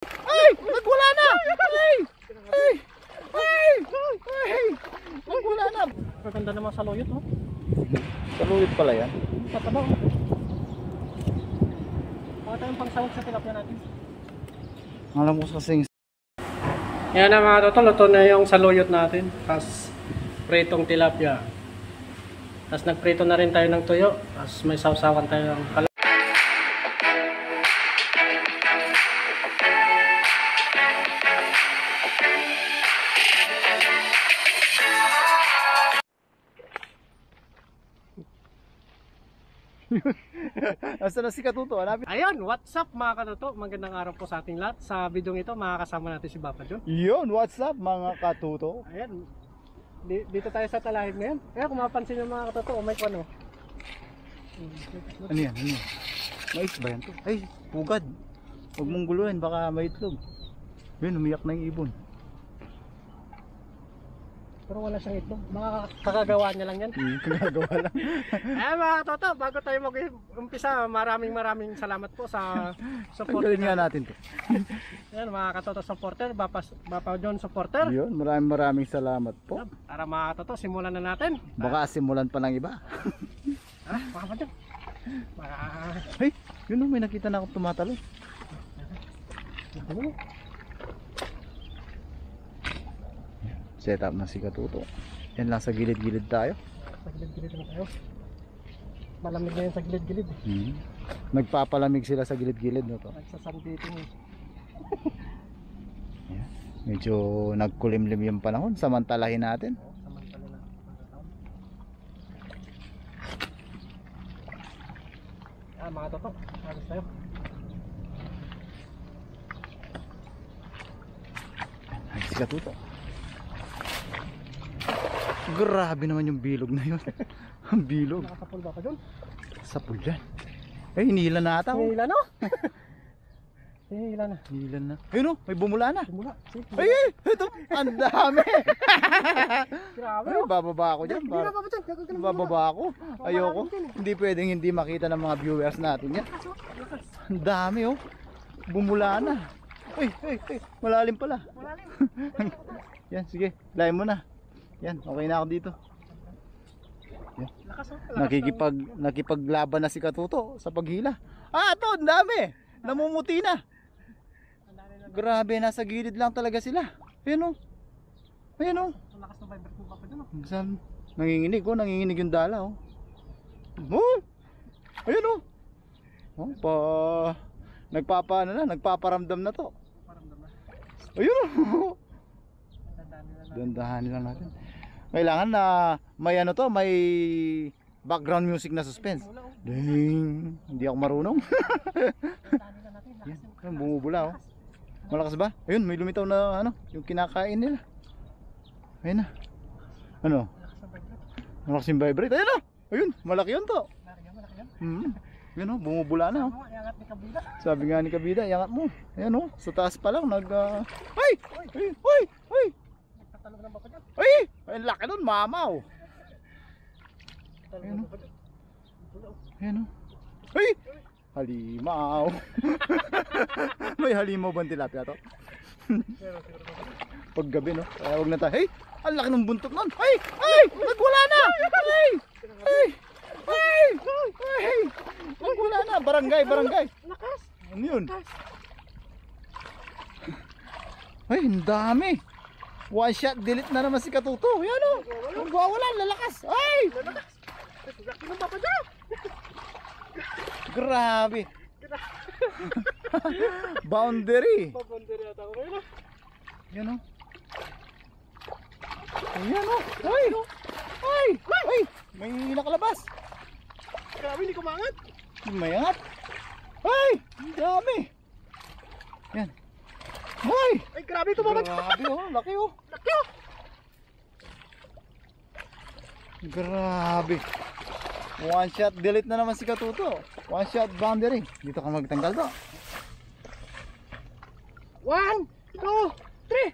Ay! Nagwala na! Ay! Ay! Ay! Ay! Nagwala na! Maganda naman sa loyot, oh. Saluyot pala yan. Pataba, oh. Baka tayong pangsawag sa tilapia natin. Alam ko kasing Yan na mga totoo, luto na yung saluyot natin. Tapos pritong tilapia. Tapos nagprito na rin tayo ng tuyo. Tapos may sausawan tayo ng kala. Asa na si Katuto? Hanapin. Ayun, what's up mga katoto? Magandang araw po sa ating lahat. Sa video ito, makakasama natin si Papa John. Yun, what's up mga Katuto? Ayan, di- dito tayo sa talahib ngayon. Kaya kung mapansin yung mga katoto, oh, may kwano. Ano yan? Ano yan? Mais ba yan to? Ay, pugad. Huwag mong guluhin, baka may itlog. Yun, umiyak na yung ibon. Pero wala siyang itlog. Mga kakagawa niya lang yan. Hmm, Kagagawa lang. Eh mga toto, bago tayo mag-umpisa, maraming maraming salamat po sa support. Tanggalin nga natin to. Yan, mga katoto supporter, Bapa, Bapa John supporter. Yun, maraming maraming salamat po. Para mga toto, simulan na natin. Baka simulan pa ng iba. Ah, Papa John. Para, Hey, yun oh, may nakita na ako tumatalo. ano? Set up na si Katuto. Yan lang sa gilid-gilid tayo. Sa gilid-gilid na tayo. Malamig na yun sa gilid-gilid. eh. Hmm. Nagpapalamig sila sa gilid-gilid no to. Nagsasundating eh. Medyo nagkulimlim yung panahon. Samantalahin natin. Ah, mga toto, alis tayo. Ay, si Katuto. Grabe naman yung bilog na yun. Ang bilog. Nakakapul ba ka dyan? Sa pulyan. Ay, hinila na ata. oh. Hihila no? Hihila na. Hinila na. Ayun oh, may bumula na. Sige. Ay, ito. Ang dami. Grabe Ay, oh. bababa ako dyan. Hindi na pa ba dyan? Bababa ako. Ayoko. Hindi pwedeng hindi makita ng mga viewers natin yan. Ang dami oh. Bumula na. Uy, uy, uy. Malalim pala. Malalim. Yan, sige. Layan mo na. Yan, okay na ako dito. Lakas oh. Nakikipag, nakipaglaban na si Katuto sa paghila. Ah, ito, ang dami. Namumuti na. na. Grabe, nasa gilid lang talaga sila. Ayan oh. Ayan oh. Ang lakas ng vibrate mo pa dyan oh. Saan? Nanginginig oh, nanginginig yung dala oh. Oh! Ayun oh. Oh, pa nagpapaano na, nagpaparamdam na to. Paramdam na. Ayun oh. Na. Dandahan lang natin. Kailangan na may ano to, may background music na suspense. Ding, hindi ako marunong. Yan, bumubula oh. Lakas. Malakas ba? Ayun, may lumitaw na ano, yung kinakain nila. Ayun na. Ano? Malakas yung vibrate. Ayun oh. Ayun, malaki yun to. Malaki yan, malaki yan. Hmm. Yun oh, bumubula na oh. Sabi nga ni Kabida, iangat mo. Ayan oh, sa taas pa lang nag ah, Ay! Ay! Ay! Ay! Nagtatalog ng dyan. Ay! Ay, laki nun, mamaw. Ayun, ng oh. dyan. Wala, oh. Ayan. Ay! Halimaw. May halimaw bang tilapia to? Meron siguro baka dyan. Pag gabi no. Kaya wag na tayo. Ay! Ang laki ng buntot nun. Ay! Ay! Nagwala na! Ay! Ay! Ay! Ay! Nagwala na. Barangay, barangay. Lakas! Ano yun? Ay, ang dami. One shot, delete na naman si Katuto. Yan o. Nagwawala, lalakas. Ay! Lalakas! Laki ng! Grabe. Boundary. Babandari ata ako ngayon ah. Yan o. Ayan o. Ay! Ay! Ay! May nakalabas. Grabe, hindi kumangat. Mayat. Ay! Ang dami. Yan. Ay! Ay, grabe, tumamag. Grabe o. Laki o. Laki oh! Grabe. One shot delete na naman si Katuto. One shot boundary. Dito ka magtanggal to. One, two, three.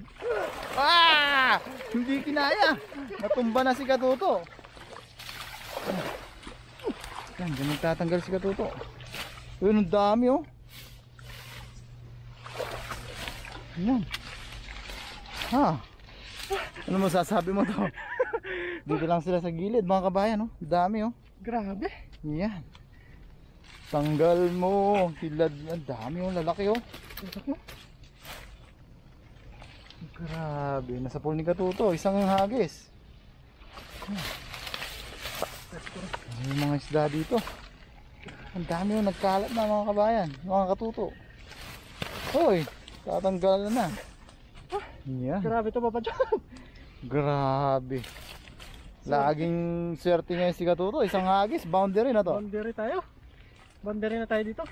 Ah! Hindi kinaya. Natumba na si Katuto. Yan, dyan nagtatanggal si Katuto. Yun, ang dami oh. Yan. Ha? Ano mo sasabi mo to? Dito lang sila sa gilid mga kabayan oh. Dami oh. Grabe. Yan. Tanggal mo. Hilad. Ang dami oh. Lalaki oh. Grabe. Nasa pool ni Katuto. Isang hagis. May mga isda dito. Ang dami oh. Nagkalat na mga kabayan. Mga Katuto. Hoy. Tatanggal na. Yan. Grabe to Papa John. Grabe. Laging swerte ngayon si Katuto. Isang hagis. Boundary na to. Boundary tayo. Boundary na tayo dito.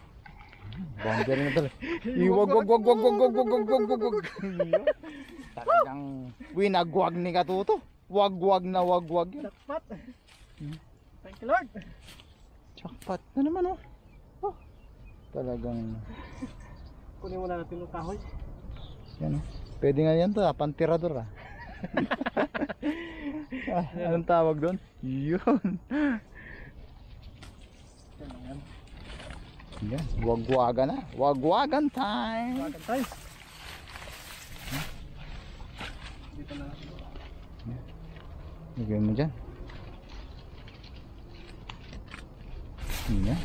Boundary na talaga. Iwag wag wag wag wag wag wag wag wag wag wag. Talagang winagwag ni Katuto. Wag wag na wag wag. Jackpot. Thank you Lord. Jackpot na naman oh. oh. Talagang Kunin muna natin yung kahoy. yan oh. Pwede nga yan to ah. Pantirador ah. ah anong tawag doon? Yun. Yan. Wagwagan na. Wagwagan time. Bagan tayo. Dito na natin. Lagyan mo dyan. Yan.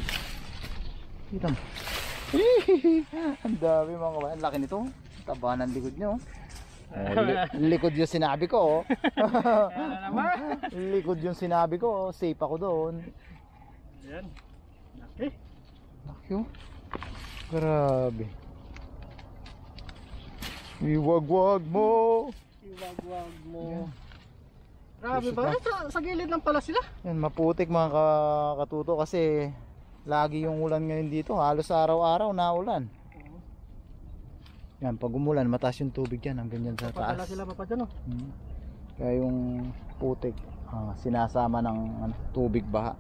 Kita mo. Ang dami mga kabayan. Ang Laki nito. Taba ng likod niyo. Oh, li- likod yung sinabi ko. Oh. Likod yung sinabi ko. Oh. Safe ako doon. Yan. Okay. Laki oh. Grabe. Iwagwag mo. Iwagwag mo. Grabe ba? Sa, sa gilid lang pala sila. Yan, maputik mga ka- katuto kasi lagi yung ulan ngayon dito. Halos araw-araw na ulan. Yan, pag umulan, mataas yung tubig yan hanggang dyan sa taas. sila Papa John oh. Hmm. Kaya yung putik, ah, sinasama ng ano, tubig baha.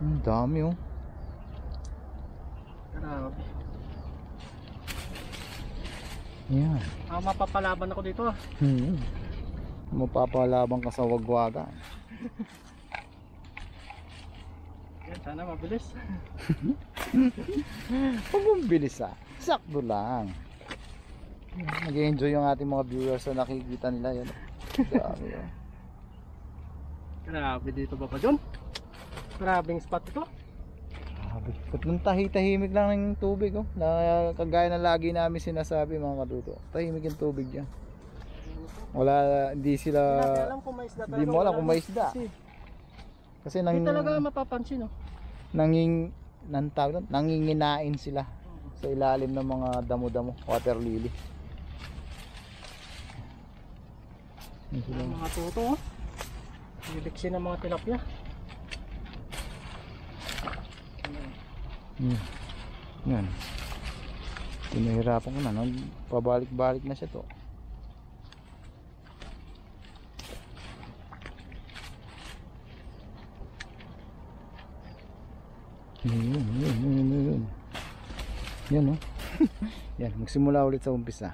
Ang dami oh. Grabe. Yan. Ah, mapapalaban ako dito ah. Hmm. Mapapalabang ka sa wagwaga. Sana mabilis. Huwag mong bilis ah. Sakto lang. Nag-enjoy yung ating mga viewers na nakikita nila yan. Dami oh. Grabe dito Papa John. Grabing spot ito. Grabe. Tatlong tahi-tahimik lang ng tubig oh. Na, kagaya na lagi namin sinasabi mga katuto. Tahimik yung tubig yan. Wala, hindi Hindi natin sila, alam kung may isda hindi mo alam kung may isda. Kasi Kasi Hindi nang, talaga mapapansin oh. nanging, nang tawag doon? nanginginain sila sa ilalim ng mga damo-damo, water lily. Sila. Mga tuto oh. Niliksi ng mga tilapia. Hmm. Yan. Pinahirapan ko na. no? Pabalik-balik na siya to. Yun, yun, yun, yun. Yan, no? Yan, magsimula ulit sa umpisa.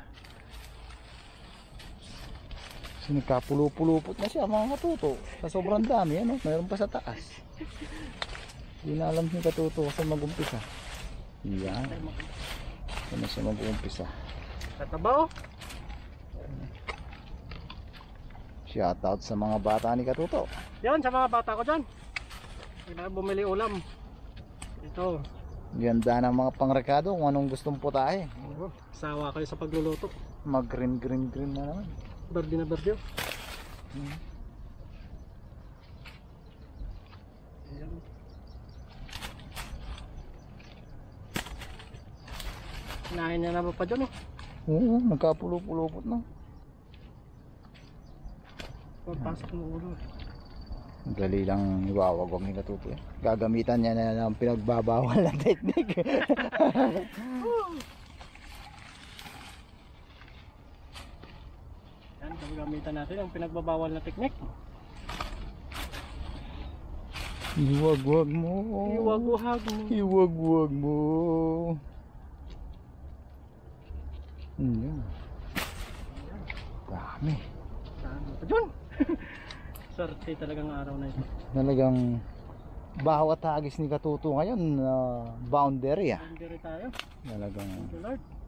Kasi nagkapulo-pulupot na siya, mga katuto. Sa sobrang dami, ano? Mayroon pa sa taas. Hindi na alam ni katuto kasi mag-umpisa. Yan. Na siya mag-umpisa. Tatabaw. Shoutout sa mga bata ni katuto. Yan sa mga bata ko dyan. Kailangan bumili ulam. Ito. Ganda ng mga pangrekado kung anong gustong putahe. Sawa kayo sa pagluluto. Mag green green green na naman. Berde na berde. Hmm. Ayan. Kinain niya na ba pa dyan oh. Oo, nagkapulo-pulupot na. Pagpasok ng ulo. Dali lang iwawagwag ni katuto. yan. Gagamitan niya na ng pinagbabawal na technique. Yan, gagamitan natin ang pinagbabawal na teknik. Iwagwag mo. Iwag-wag mo. Iwagwag mo. Yun. Dami. Swerte talagang araw na ito. Talagang bawat hagis ni Katuto ngayon na boundary ah. Rin tayo. Talagang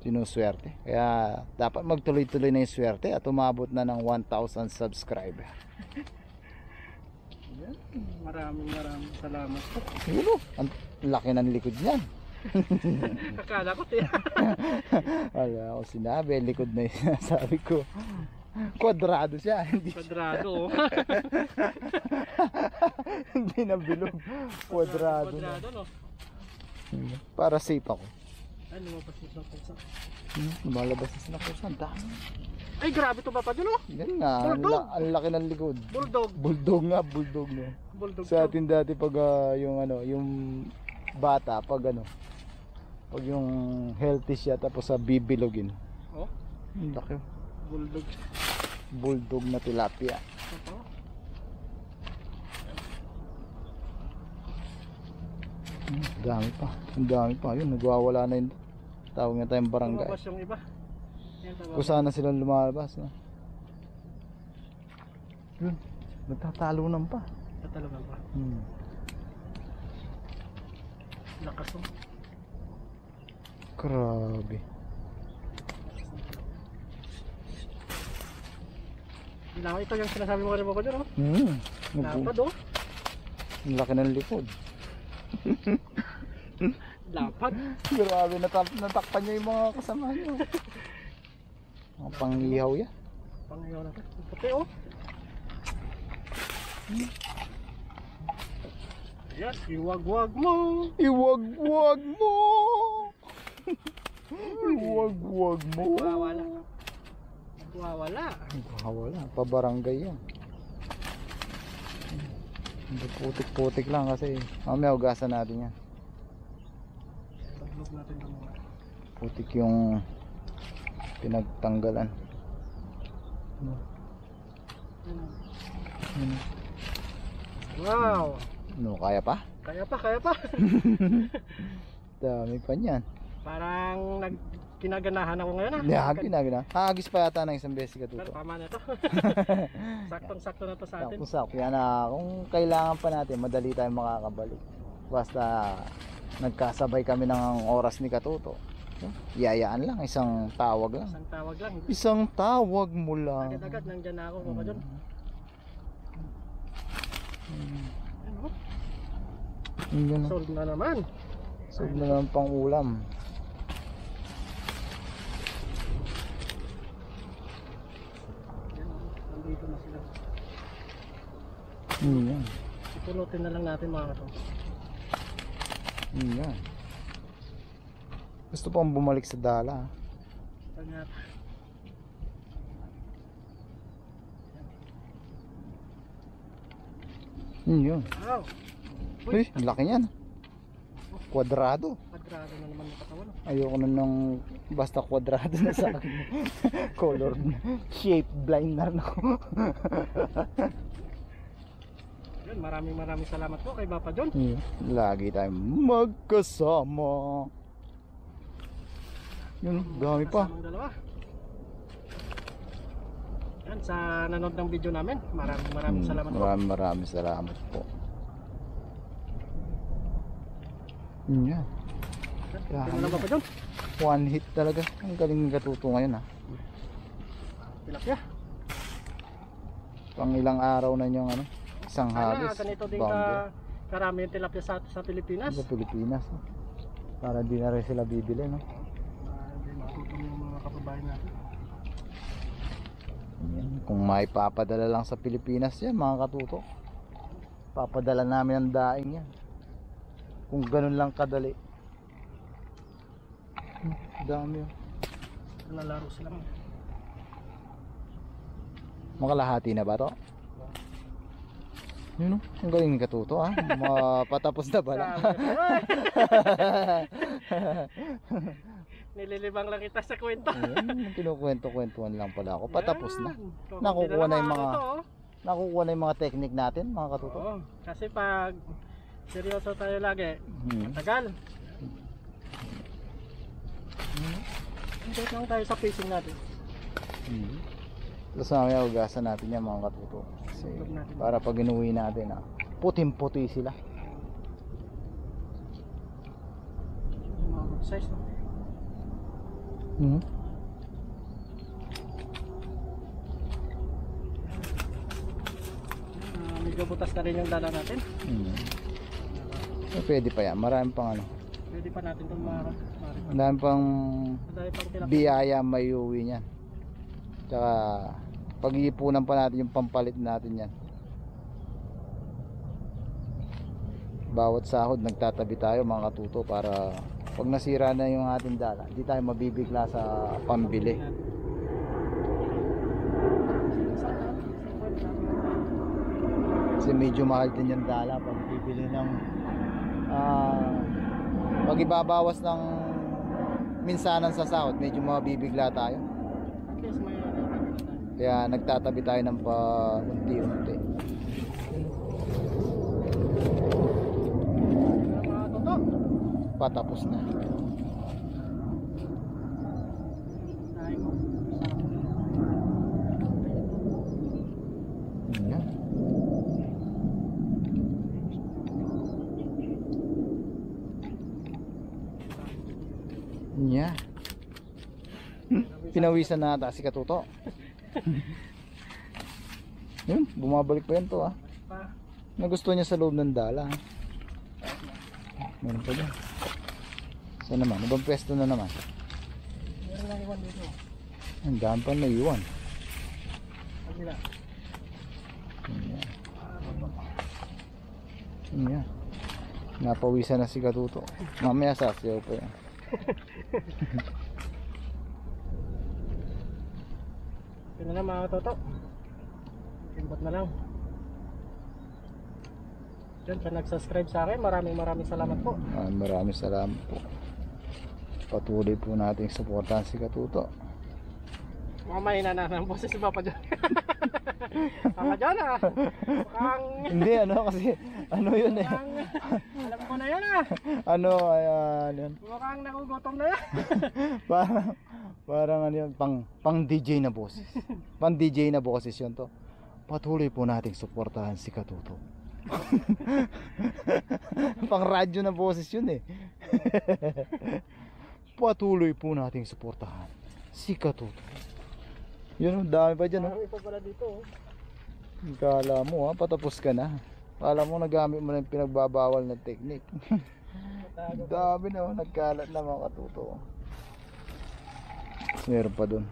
sinuswerte. Kaya dapat magtuloy-tuloy na yung swerte at umabot na ng 1,000 subscriber. Maraming maraming salamat po. Yun o, ang laki ng likod niyan. Akala ko tiya. Wala ako sinabi, likod na yung sinasabi ko. Kwadrado siya, hindi, Kwadrado. hindi na bilog. Kwadrado na. Kwadrado, no? Para safe ako. Ay, lumabas mo sa pusa. Hmm, lumalabas na sila ko saan dami. Ay, grabe to ba pa dyan, oh? Yan nga, ang, Bulldog. ang laki ng likod. Bulldog. Bulldog nga, bulldog nga. Bulldog. Sa atin dati pag ah, yung ano, yung bata pag ano, pag yung healthy siya tapos sa bibilogin. Oh, Ang laki. Bulldog. Bulldog na tilapia. Ito. Hmm, dami pa. Ang dami pa. Yun, nagwawala na yun. Tawag nga tayong barangay. Lumabas yung iba. Kung saan na silang lumalabas. No? Yun, nagtatalunan pa. Tatalagan pa. Hmm. Lakas oh. Grabe. Ginawa ito yung sinasabi mo kanina ko dyan, oh. Hmm. Lapad, oh. Ang laki ng likod. Lapad. Grabe, natap natakpan niya yung mga kasama niyo. Mga pangihaw yan. Pangayaw natin. Puti, oh. Yan, iwag-wag mo. Iwag-wag mo! Iwag-wag mo! Wawala. Wawala. Wala, pabarangay yan. Hindi putik-putik lang kasi mamaya ugasan natin yan. Taglog natin ng mga. Putik yung pinagtanggalan. Ano? Ano? Wow. Ano, kaya pa? Kaya pa, kaya pa. Dami pa niyan. Parang nag kinaganahan ako ngayon ah. Na, gina. Hagis pa yata ng isang beses ka Pero tuto. tama na to. Saktong-sakto na to sa atin. Tapos sakto yan na kung kailangan pa natin, madali tayong makakabalik. Basta nagkasabay kami ng oras ni Katuto. Yayaan lang, isang tawag lang. Isang tawag lang. Isang tawag mo lang. Agad-agad nandyan na ako mga dyan. Ano? Yung gano'n. Sold na naman. So, na naman pang ulam. Yan, Nandito na sila. Yun yan. Ipunutin na lang natin mga kato. Yun yan. Gusto pang bumalik sa dala. ah. Pag Yun yun. Wow. Uy, ang laki niyan. Kwadrado. Kwadrado na naman yung katawan. oh. Ayoko na ng basta kwadrado na sa akin. Color shape blind na rin ako. Yan, maraming maraming salamat po kay Papa John. Yeah. Lagi tayong magkasama. Yun, dami pa. Dalawa. Yan, sa nanood ng video namin, maraming maraming Hmm, salamat po. Maraming maraming salamat po. Yun yan. Yan, Tingnan lang Papa John. One hit talaga. Ang galing ng katuto ngayon ha. Tilapia. Pang ilang araw na niyong ano, isang Sana habis. ganito din ka karami yung tilapia sa, sa Pilipinas. Sa Pilipinas. no? Para di na rin sila bibili, no? Hindi matuto yung mga kababayan natin. Yan. Kung may papadala lang sa Pilipinas yan, mga katuto. Papadala namin ang daing yan. Kung ganun lang kadali. Hmm, dami yun. Nalaro sila. Makalahati na ba to? Yun o, ang galing ni katuto ha. Mapatapos na pala. Nililibang lang kita sa kwento. Ayun, kinukwento-kwentuhan lang pala ako. Patapos na. Yan. Nakukuha na yung mga- Ito, oh. Nakukuha na yung mga technique natin, mga katuto. Oo. Kasi pag seryoso tayo lagi, Hmm. matagal. Hindi lang tayo sa pacing natin. Hmm. Tapos mamaya ugasan natin yan mga katuto itlog. Para pag inuwi natin, ah, putim-puti sila. Mga size. Mm -hmm. Uh, medyo butas na rin yung dala natin. Mm -hmm. Eh, pwede pa yan. Marami pang ano. Pwede pa natin itong mara. Marami pang, pang biyaya may uwi niyan. Tsaka pag-iipunan pa natin yung pampalit natin yan. Bawat sahod nagtatabi tayo mga katuto para pag nasira na yung ating dala, hindi tayo mabibigla sa pambili. Kasi medyo mahal din yung dala pag bibili ng ah pag ibabawas ng minsanan sa sahod, medyo mabibigla tayo. At least may. Kaya nagtatabi tayo ng mga toto. Patapos na. Yeah. Pinawisan na ata si Katuto. Yun, bumabalik pa yan to ah. Nagusto niya sa loob ng dala. ah. Meron pa dyan. Saan naman? Ibang pwesto na naman. Meron lang iwan dito. Ang dami pa na iwan. Kabila. Ayan. Ayan. Napawisan na si Katuto. Mamaya sasayaw pa yan. Yun na lang mga toto. Timbot na lang. Diyan sa nag-subscribe sa akin, maraming maraming salamat po. Maraming salamat po. Patuloy po nating suportahan si Katuto. Mga mahina na ng boses si Papa John. Papa John ah. Mukhang, Hindi ano kasi ano yun eh. mukhang, alam ko na yan ah. Ano ayan yun. Mukhang nagugutom na yan. Parang parang ano yun pang pang DJ na boses. Pang DJ na boses yun to. Patuloy po nating suportahan si Katuto. pang radyo na boses yun eh. Patuloy po nating suportahan si Katuto. Yun, dami pa dyan. Oh. Marami pa pala dito oh. Kala mo ha, patapos ka na. Kala mo nagamit mo na yung pinagbabawal na technique. Dami na, oh, nagkalat na mga katuto. Meron pa dun.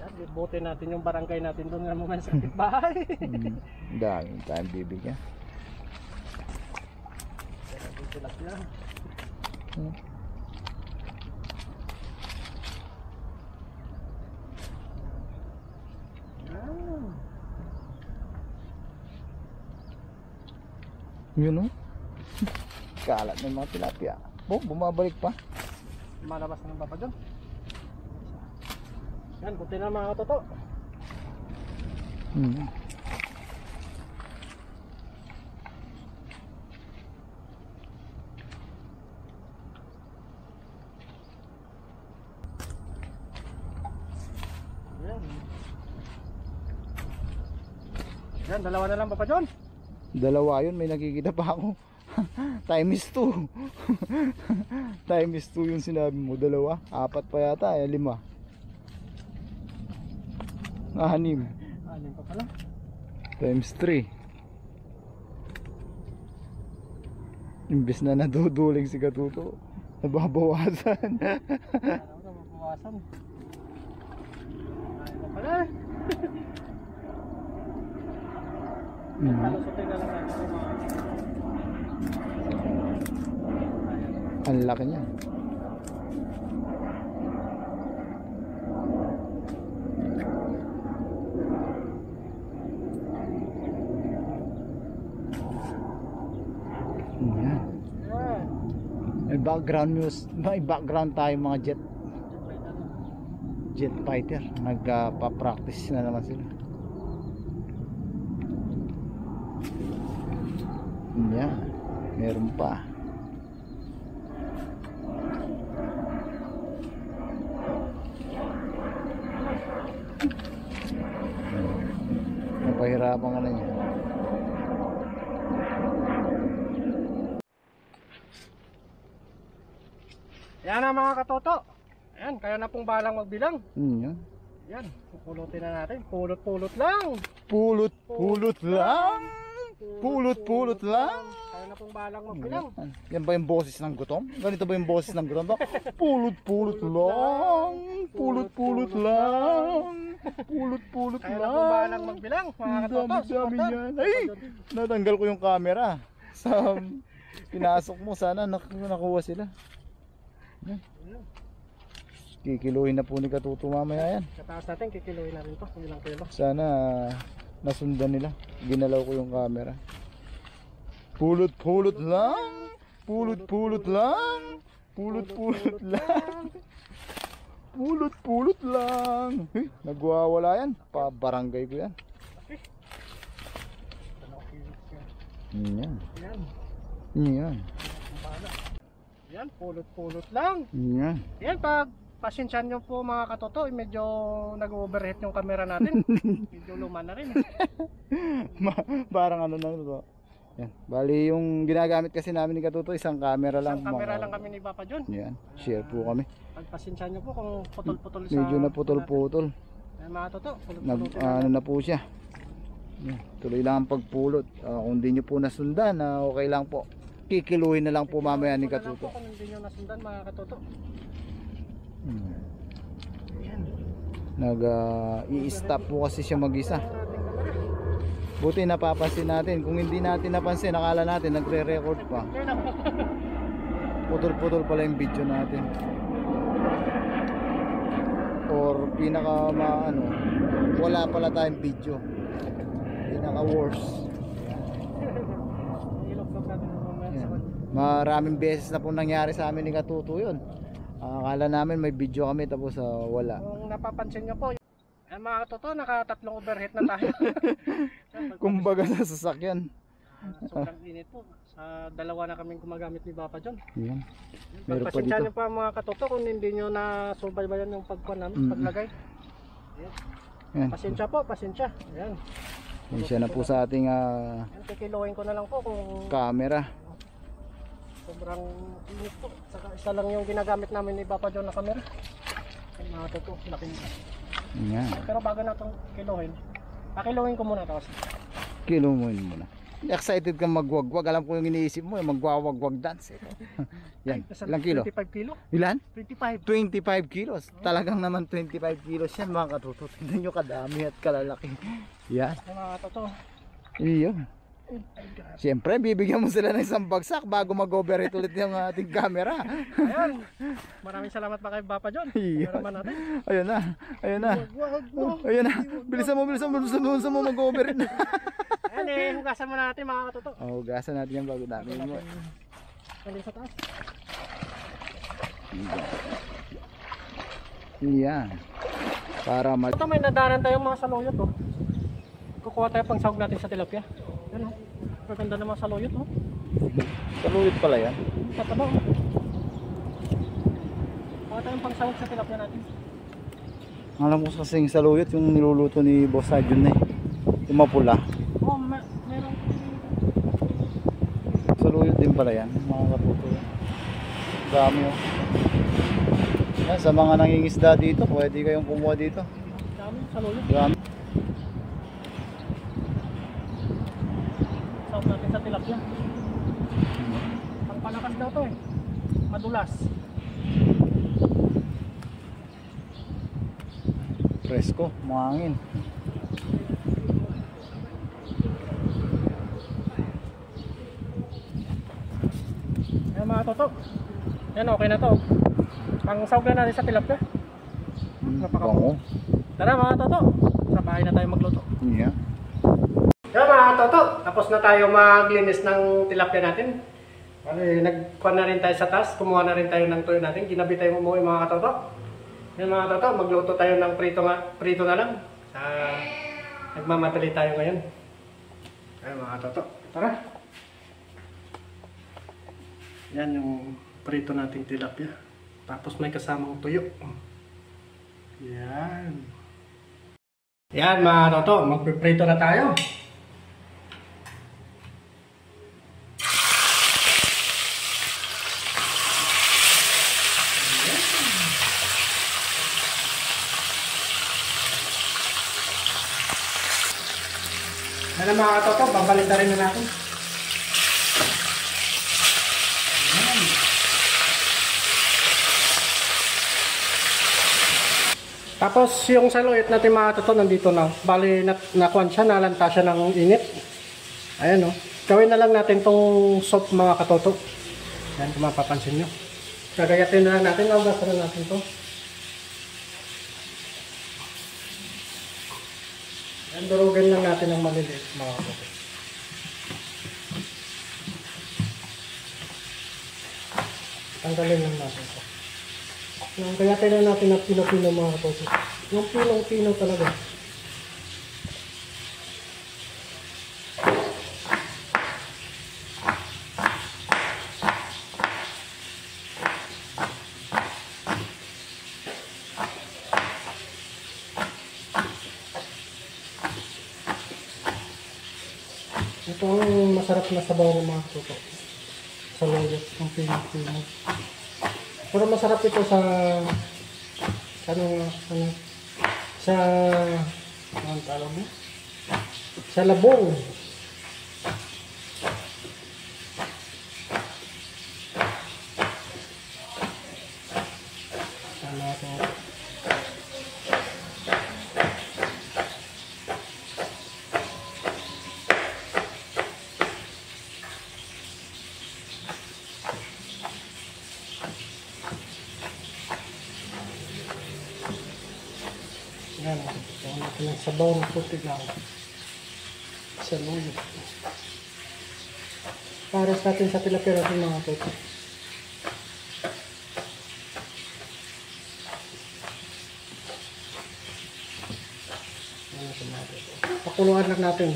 Yan, buti natin yung barangay natin doon nga mga sa bahay. Hmm, dami tayong bibigyan. Dito lang. Hmm. Ah, Yun oh. Kalat ng mga tilapia. Oh, bumabalik pa. malabas na ng Papa John. Yan, buti na mga toto. Hmm. Yan, dalawa na lang Papa John. Dalawa yun, may nakikita pa ako. Time is two. Time is two yung sinabi mo. Dalawa. Apat pa yata. Eh, lima. Anim. Alin pa pala. Times 3 Imbes na naduduling si Katuto Nababawasan Ano na mabawasan. Alin pa pala. Mga Ang laki niya Yan. Yan. May background news May background tayo mga jet Jet fighter Nagpa-practice na naman sila Yan Meron pa Napahirapan ka na niya Yan na mga katoto. Ayan, kaya na pong balang magbilang. Hmm, yan. Yan, pupulutin na natin. Pulot-pulot lang. Pulot, pulot lang. Pulot, pulot lang. Kaya na pong balang magbilang. Yan ba yung boses ng gutom? Ganito ba yung boses ng gutom? Pulot, pulot lang. Pulot, pulot lang. Pulot, pulot Kaya na pong balang lang. magbilang. Mga Ang katoto. dami-dami yan. Ay! Natanggal ko yung camera. Sa pinasok mo, sana nak nakuha sila. Yan. Na po ni Katuto mamaya yan. Sa taas natin, kikiluin na rin to. Ilang kilo. Sana nasundan nila. Ginalaw ko yung camera. Pulot pulot lang. Pulot pulot lang. Pulot pulot lang. Pulot pulot lang. Eh, nagwawala yan. Pa barangay ko yan. Yan. Yan. Yan. Yan, pulot-pulot lang. Yan. Yan, pag pasensyan nyo po mga katoto, eh, medyo nag-overheat yung camera natin. medyo luma na rin. eh. Parang ano na to. Yan. Bali yung ginagamit kasi namin ni Katuto isang camera lang. Isang camera mga- lang kami ni Papa John. Yan. Share po kami. Pagpasensya nyo po kung putol-putol sa... Medyo na putol-putol. Ay, mga toto, Nag, ano na po siya. Yan. Tuloy lang ang pagpulot. Ah, kung di nyo po nasundan, ah, okay lang po. Kikiluhin na lang po mamaya ni Katuto. Kung hindi nyo nasundan mga katoto. Hmm. Nag ah, i-stop po kasi siya mag-isa. Buti napapansin natin. Kung hindi natin napansin, akala natin nagre-record pa. Putol-putol pala yung video natin. Or pinaka maano, wala pala tayong video. Pinaka Yan. Maraming beses na po nangyari sa amin ni Katuto yun. Ah, akala namin may video kami tapos ah, wala. Kung napapansin nyo po, eh, mga katoto, nakatatlong overheat na tayo. Yan, Kumbaga sa sasakyan. Ah, sobrang init po. Sa dalawa na kaming gumagamit ni Papa John. Yan. Meron pa dito. pa mga katoto kung hindi nyo na subaybayan yung pagkuhan namin, Mm. paglagay. Yan. Pasensya po, pasensya. Ayan. Yan siya na po sa ating ah, Ayan, kikiluhin ko na lang po kung camera. Sobrang init po. Saka isa lang yung ginagamit namin ni Papa John na camera. Ayan, mga katoto, laking. Yan. Pero bago natin kiluhin, pakiluhin ko muna tapos. Yun muna. Excited kang magwagwag. Alam ko yung iniisip mo, yung magwawagwag dance. Eh. Yan. Ilang kilo? 25 kilo? Ilan? 25. 25 kilos. Talagang naman 25 kilos yan mga katuto. Tingnan nyo kadami at kalalaki. Yan. Mga katoto. Iyo. Siyempre, bibigyan mo sila ng isang bagsak bago mag-overheat ulit yung ating camera. Ayan. Maraming salamat pa kay Papa John. Cameraman natin. Ayun na. Ayun na. Oh, ayun na. Bilisan mo, bilisan mo, bilisan mo, bilisan mo mag-overheat na. Ayan eh, hugasan muna natin mga katoto. Oh, gasan natin yan bago namin mo. Galing sa taas. Yan. Para mag... Ito may nadaran tayong mga saluyot oh. Kukuha tayo pang sahog natin sa tilapia. Yan oh. Maganda naman saluyot oh. Kaluyot pala yan. Tataba oh. Kuha tayong pang sahog sa tilapia natin. Alam ko kasing saluyot yung niluluto ni Boss Adjun na eh. Yung mapula. Oh, ma- meron. Saluyot din pala yan. Mga katuto. Dami oh. Yan, sa mga nangingisda dito, pwede kayong kumuha dito. Dami saluyot. Dami. Sa tilapia. Pangpalakas daw to eh. Madulas. Presko, mahangin. Ayan mga toto. Yan okay na to. Pang sahog na natin sa tilapia. Napaka- Bango. Tara mga toto. Sa bahay na tayo magluto. Yeah. Yan mga toto, tapos na tayo maglinis ng tilapia natin. Bali, nagkuha na rin tayo sa taas, kumuha na rin tayo ng tuyo natin, ginabi tayo umuwi mga katoto. Yan mga toto, magluto tayo ng prito, nga, prito na lang. Sa, nagmamadali tayo ngayon. Yan mga toto, tara. Yan yung prito nating tilapia. Tapos may kasamang tuyo. Yan. Yan mga toto, magpiprito na tayo. Ang mga katoto, babalik na rin na natin. Tapos yung saluyot natin mga katoto, nandito na. Bali, na, nakuhan siya, nalanta siya ng init. Ayan o. Gawin na lang natin tong soap mga katoto. Yan, kung mapapansin nyo. Gagayatin na lang natin, naugasan na natin to. Yan, durugin lang natin ng maliliit mga katoto. Tanggalin lang natin to. Yung kaya kailangan natin ng pino-pino mga katoto. Yung pinong-pino talaga. Ito ang masarap na sabaw ng mga katoto. Sa loyot, yung pinong-pino. Pero masarap ito sa ano ano sa ano tawag mo? Sa labong. Ano ito? Yan. Ito natin ng sabaw ng puti lang. Sa luyo. Para sa atin sa tilapia natin mga puti. Pakuluan lang natin.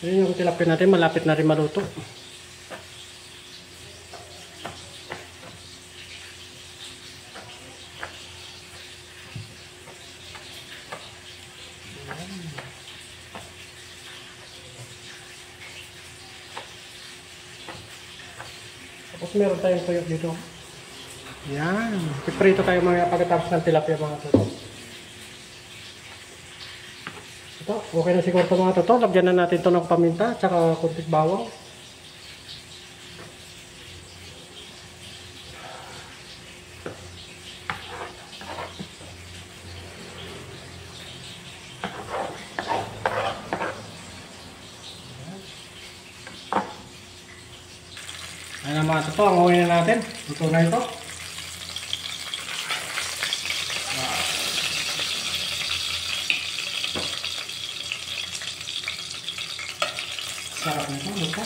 Yun yung tilapia natin, malapit na rin maluto. Meron tayong tuyok dito. Yan. Piprito tayo mga pagkatapos ng tilapia mga toto. Ito, okay na siguro ito mga toto. Lagyan na natin ito ng paminta at saka kunting bawang. Ayan mga toto, ang uwi na natin. Luto na ito. Sarap nito, luto.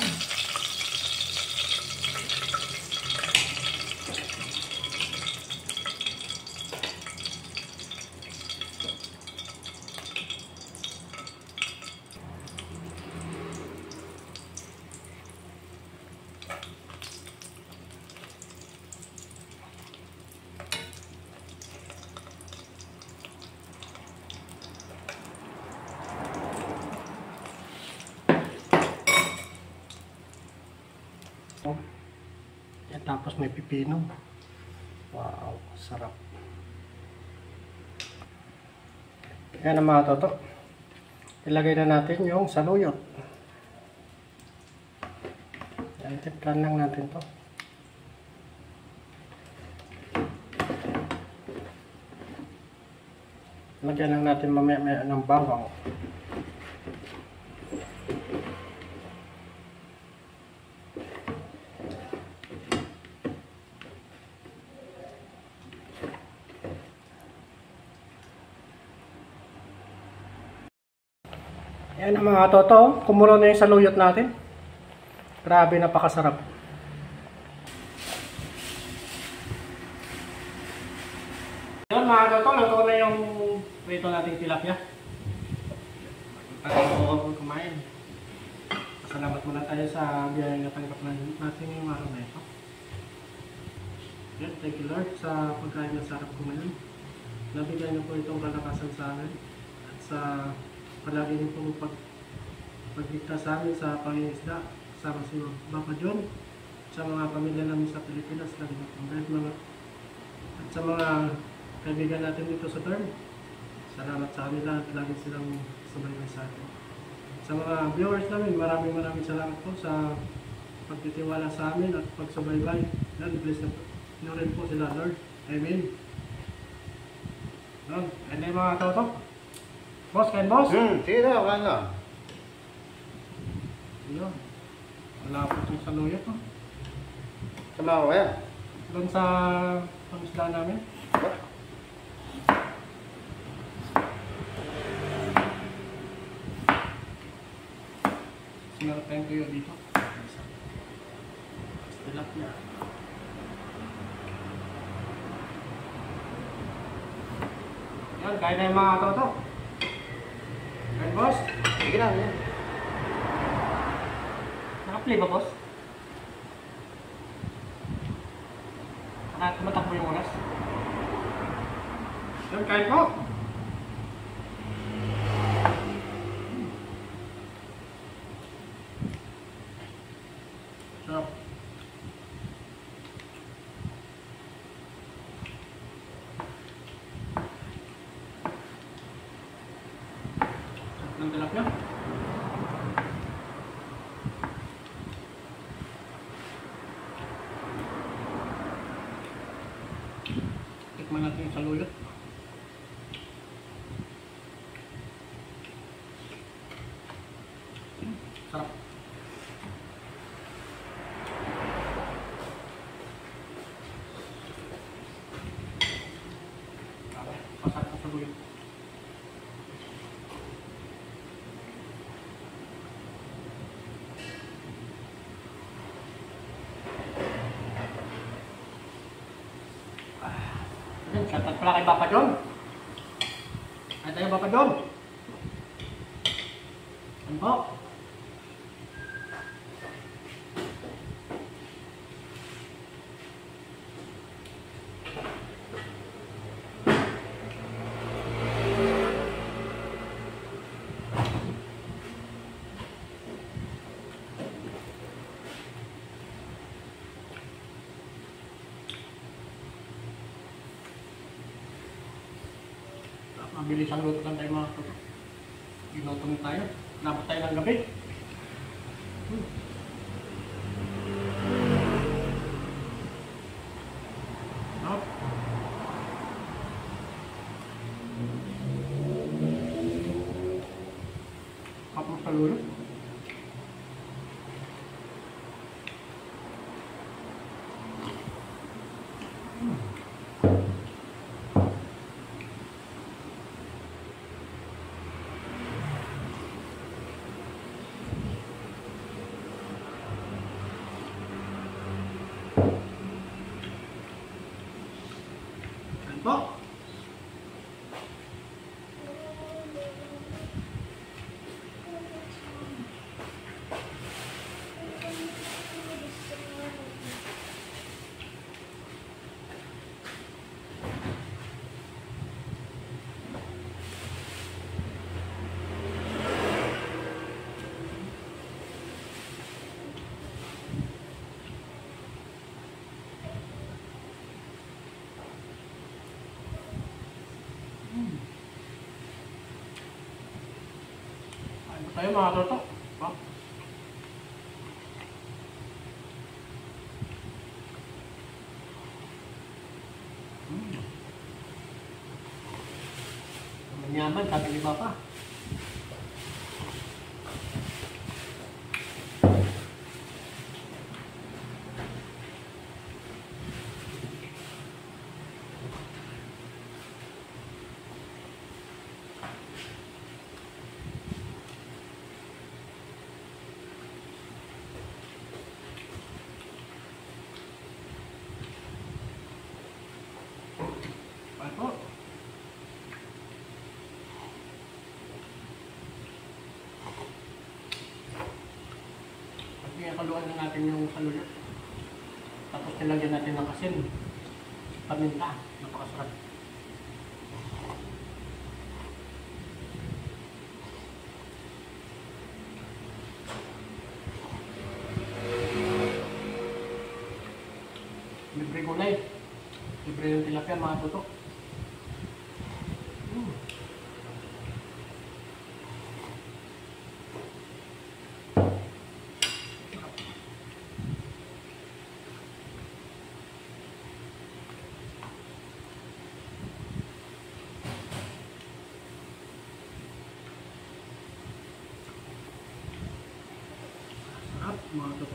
Yan, tapos may pipino. Wow, sarap. Yan ang mga toto. Ilagay na natin yung saluyot. Yan, tiplan lang natin to. Lagyan lang natin mamaya-maya ng bawang. Yan ang mga toto. Kumulo na yung saluyot natin. Grabe, napakasarap. Yan mga toto, luto na yung prito nating tilapia. Tayo kumain. Salamat muna tayo sa biyaya na tanggap na natin yung araw na ito. Yan, thank you Lord sa pagkain ng sarap ko ngayon. Nabigay na po itong kalakasan sa amin at sa palagi niyo pong pag pagligtas sa amin sa pangingisda kasama si Papa John sa mga pamilya namin sa Pilipinas lagi na pong mga at sa mga kaibigan natin dito sa dorm. Salamat sa kanila at lagi silang sumaybay sa atin. Sa mga viewers namin, maraming maraming salamat po sa pagtitiwala sa amin at pagsubaybay. Lord, bless na nyo rin po sila, Lord. Amen. Lord, ano yung mga toto? Boss, kain boss? Hmm, sige na, kain na. Yun. Wala po itong saluyot. Oh. Sama ko kaya. Doon sa pangisda namin. Sinarap tayong tuyo dito. Tilapia. Yan, kaya na yung mga toto. Boss. Sige na, yan. Naka-play ba boss? Naka tumatakbo yung oras. Yan, kain po. Sarap. Sarap ng tilapia. Tikman natin yung saluyot. Hmm, Sarap. Sarap. Masarap ang saluyot. Pala kay Papa John. Ay tayo Papa John. Apóstol Ano tayo mga toto? Ha? Hmm. Manyaman, sabi ni Papa. Natin yung saluyot. Tapos nilagyan natin ng asin. Paminta. Napakasarap. Libre gulay. Libre yung tilapia mga tutok. Mga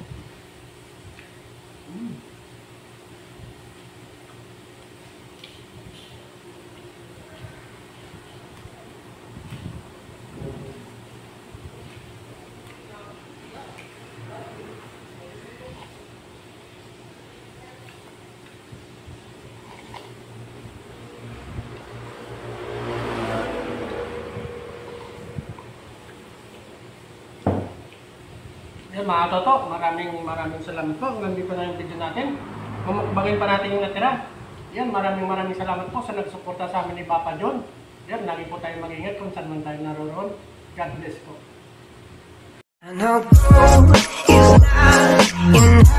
mga toto, maraming maraming salamat po. Hanggang dito na yung video natin. Mamukbangin pa natin yung natira. Yan, maraming maraming salamat po sa nagsuporta sa amin ni Papa John. Yan, lagi po tayo mag-ingat kung saan man tayo naroon. God bless po. I know is not